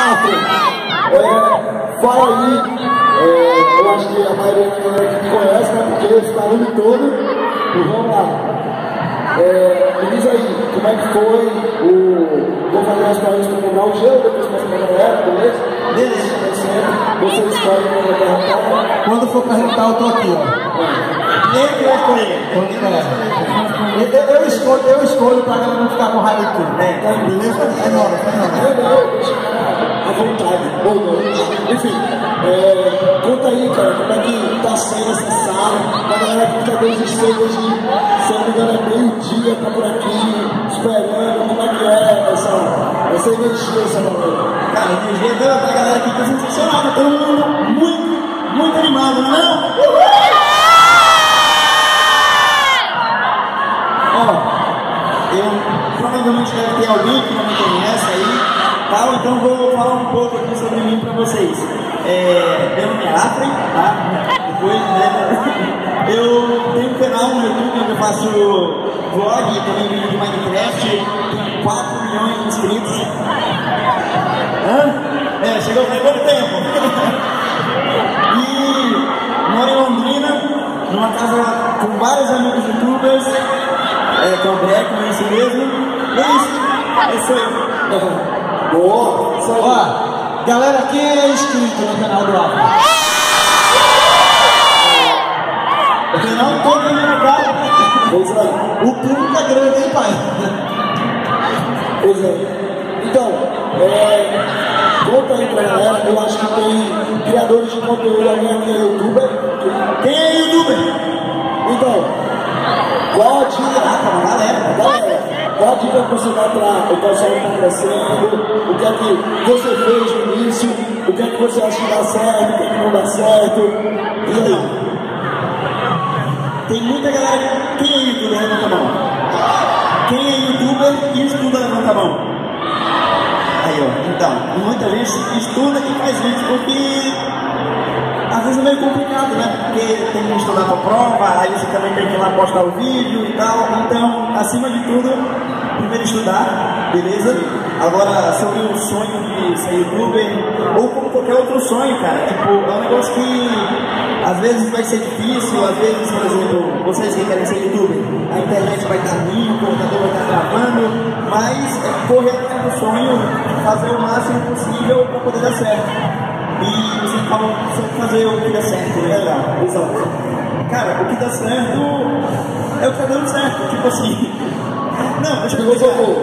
Afro, é, fala aí, é, eu acho que a maioria da galera que conhece, né, porque está o ano todo, vamos lá. É, me diz aí, como é que foi o... Vou fazer as perguntas para lembrar o gelo, depois para lembrar a galera, beleza? Beleza. Você escolhe quando perguntar. Quando for perguntar, eu tô aqui, ó. Nem que. Quando é. Eu, eu escolho, eu escolho pra galera não ficar com raiva de tudo. É, tá Beleza? É nóis, é nóis. À vontade, ou não. Enfim, é, conta aí, cara, como é que tá sendo essa sala, a galera que tá desde cedo hoje, se eu não me engano, é meio-dia, tá por aqui, esperando, como é que é essa, essa energia, essa galera? Cara, a energia da, galera aqui tá sensacional, tá todo mundo muito, muito animado, não é? Ó, eu provavelmente deve ter alguém que não me conhece aí, tal, então vou falar um pouco aqui sobre mim pra vocês. É, meu nome é Afren, tá? Depois, né? Eu tenho um canal no YouTube onde eu faço vlog também vídeo de Minecraft, tenho 4 milhões de inscritos. Hã? É, chegou pouco tempo. e moro em Londrina, numa casa com vários amigos youtubers, é, com o Beck, com esse mesmo. E é isso. É isso aí. Boa! Isso aí. Ó, galera, quem é inscrito no canal do Afro? Porque não todo é cara. Pois é. O público é grande, hein, pai? Pois é. Então, é, conta aí pra galera, eu acho que tem criadores de conteúdo ali que é youtuber. Quem é youtuber? Então, qual a dica? Caraca, uma galera. Galera, qual a dica que você dá para o pessoal que está crescendo? O que é que você fez no início? O que é que você acha que dá certo? O que é que não dá certo? E aí? Tem muita galera. Quem é youtuber? Levanta a mão. Quem é youtuber e estuda? Levanta a mão. Aí, ó. Então, muita gente estuda e faz vídeo porque às vezes é meio complicado, né? Porque tem que estudar pra prova, aí você também tem que ir lá postar o vídeo e tal. Então, acima de tudo, primeiro estudar, beleza? Agora, sobre o sonho de ser youtuber, ou como qualquer outro sonho, cara, tipo, é um negócio que às vezes vai ser difícil, às vezes, por exemplo, vocês que querem ser youtuber, a internet vai estar ruim, o computador vai estar travando, mas é correr atrás do sonho, fazer o máximo possível para poder dar certo. E você fala sempre fazer o que dá certo, né? Legal, exato. Cara, o que dá certo é o que tá dando certo, tipo assim. Não, deixa eu Filosofou,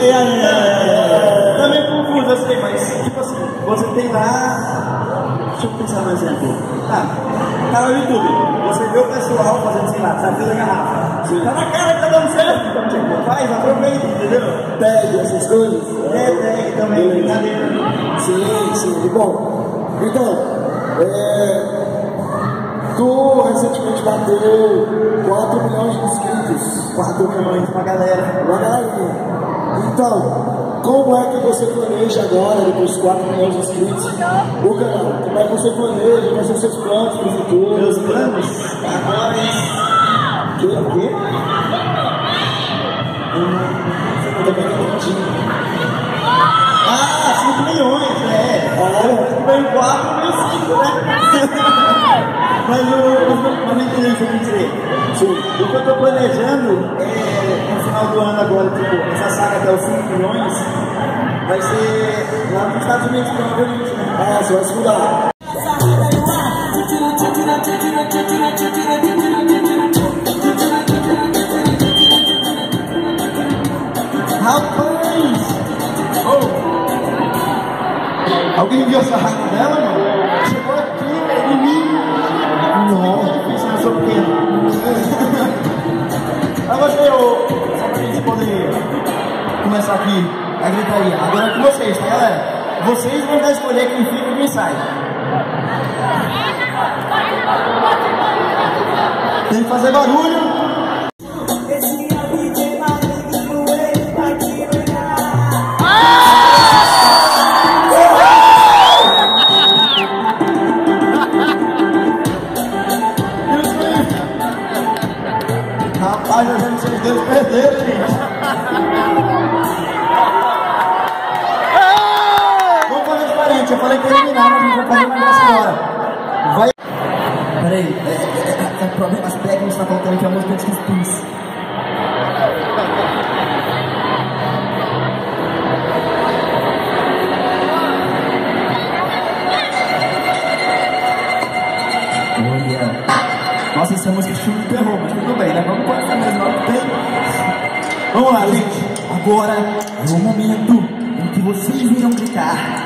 é, é, é. Tá meio confuso, sei, mas tipo assim, você tem lá. Deixa eu pensar no exemplo. Tá, tá no YouTube, você vê o pessoal fazendo, sei lá, desafio da garrafa. Tá na cara que tá dando certo, então tipo, faz, aproveita, entendeu? Tag, essas coisas? É, tem também, brincadeira. Sim, sim. Bom, então, é, tu recentemente bateu 4 milhões de inscritos. 4 milhões pra galera. Uma galerinha. Então, como é que você planeja agora, depois de 4 milhões de inscritos, o canal? Como é que você planeja? Quais são seus planos para o futuro? Meus planos agora Que? O quê? Você também não entendi. Ah, 5 milhões, é. Ah, Foi 4 mil 5, né? Mas o mas não entendi o que eu quis dizer. sim. O que eu estou planejando é, no final do ano agora, tipo, essa saga até os 5 milhões, vai ser lá nos Estados Unidos, provavelmente, né? Ah, você vai se mudar. Rapaz! Oh. Alguém viu essa raiva dela, mano? Galera? Vocês vão dar escolher quem fica e quem sai. Tem que fazer barulho. Gente vai fazer agora. Vai. Peraí, é, é, é, é, problemas técnicos tá faltando aqui a música dos pins. Olha. Nossa, essa música é filme de terror, mas tudo bem, né? Vamos pôr essa mesma tem. Vamos lá, gente. Agora é o momento em que vocês irão gritar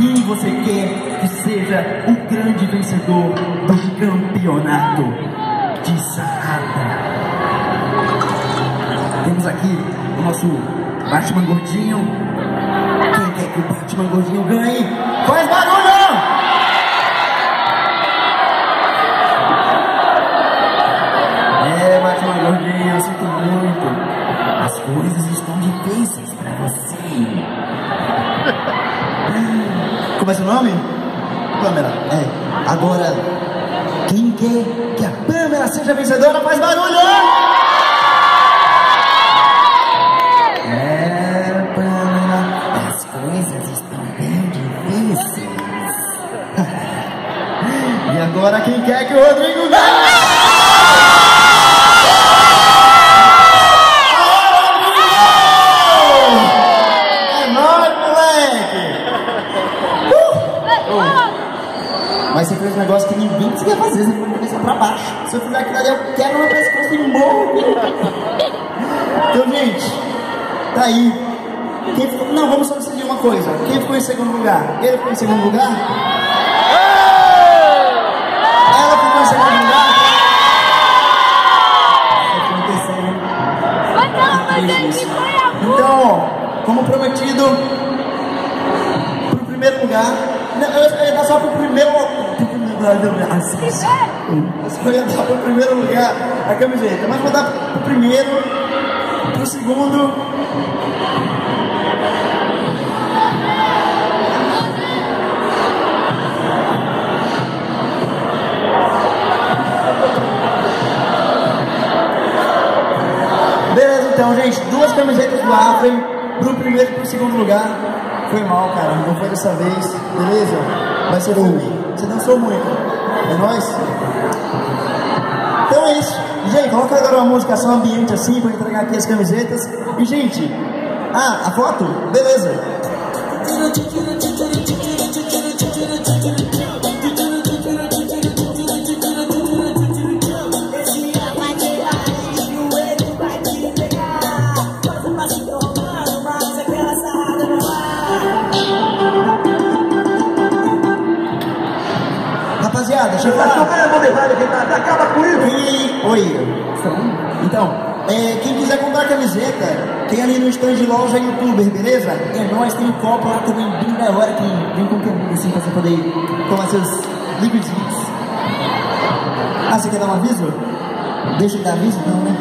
quem você quer que seja o grande vencedor do campeonato de Sarrada. Temos aqui o nosso Batman Gordinho. Quem quer que o Batman Gordinho ganhe? Faz barulho! Pamela. É. Agora, quem quer que a Pamela seja vencedora faz barulho! É, Pamela, as coisas estão bem difíceis. E agora quem quer que o Rodrigo ganhe? Negócio que ninguém conseguia fazer, você foi de cabeça pra baixo. Se eu fizer aquilo ali, eu quebro meu pescoço e morro. Então, gente, tá aí. Ficou... Não, vamos só decidir uma coisa. Quem ficou em segundo lugar? Ele ficou em segundo lugar? Ela ficou em segundo lugar? Eu fui em terceiro. Então, como prometido, pro primeiro lugar. Não, eu, eu ia dar só pro primeiro. Pro Brasil. Eu ia dar pro primeiro lugar a camiseta, mas vou dar pro primeiro, pro segundo. Beleza, então, gente, duas camisetas do Afren pro primeiro e pro segundo lugar. Foi mal, cara, não foi dessa vez, beleza? Vai ser ruim. Você dançou muito. É nóis? Então é isso. Gente, coloca agora uma música só ambiente assim pra entregar aqui as camisetas. E, gente, ah, a foto? Beleza. Falar. Acaba com isso! E... Oi. Então, é, quem quiser comprar camiseta, tem ali no stand de loja youtuber, beleza? É nóis, tem um copo lá também bem da hora que vem com caminho assim pra você poder tomar seus liquidinhos. Ah, você quer dar um aviso? Deixa eu dar aviso? Não, né?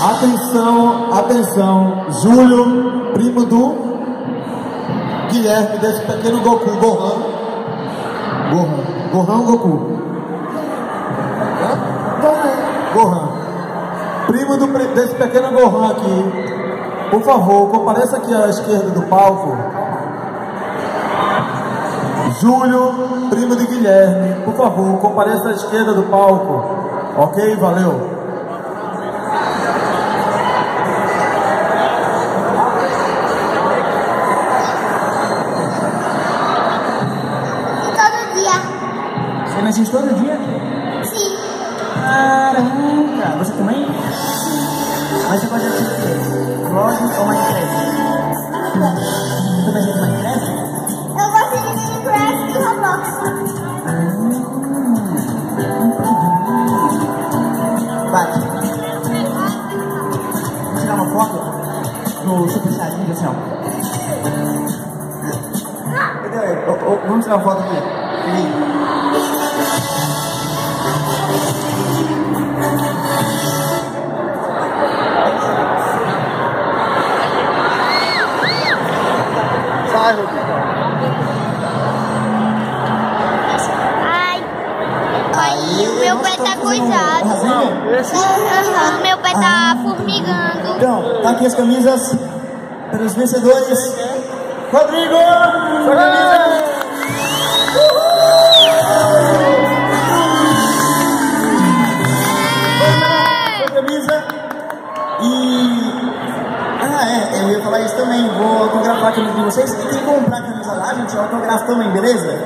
Atenção, atenção, Júlio, primo do Guilherme, desse pequeno Goku, Gohan. Gohan, Gohan ou Goku? Gohan. Primo do, desse pequeno Gohan aqui, por favor, compareça aqui à esquerda do palco. Júlio, primo de Guilherme, por favor, compareça à esquerda do palco. Ok? Valeu. Assiste todo dia? Sim. Caraca! Você também? Mas você pode assistir o quê? Vlog ou Minecraft? Você também assiste Minecraft? Eu gosto de Minecraft e Roblox. Bate. Vou tirar uma foto no Super Saiyajin, assim, ó. Cadê? Ô, Vamos tirar uma foto aqui. Aí. mais, Rodrigo. Aí o meu pé tá coisado. O meu pé tá formigando. Então, tá aqui as camisas para os vencedores. Rodrigo! Camisa! E... Ah, é, eu ia falar isso também. Vou gravar aqui com vocês. Comprar a camisa lá, gente, autografo também, beleza?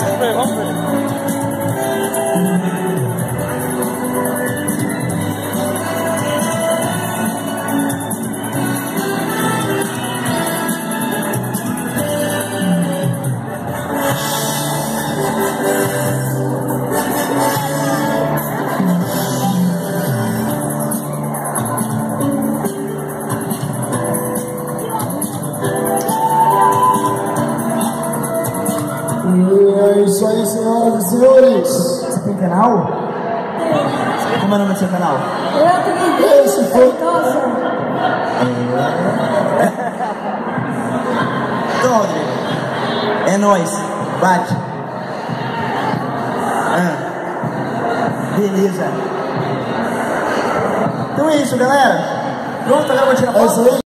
Vamos ver, vamos ver. Canal? Como é o nome do seu canal? Eu também Esse foi. Então, Rodrigo. É nóis. Bate. Ah. Beleza. Então é isso, galera. Pronto, agora eu vou tirar É foto.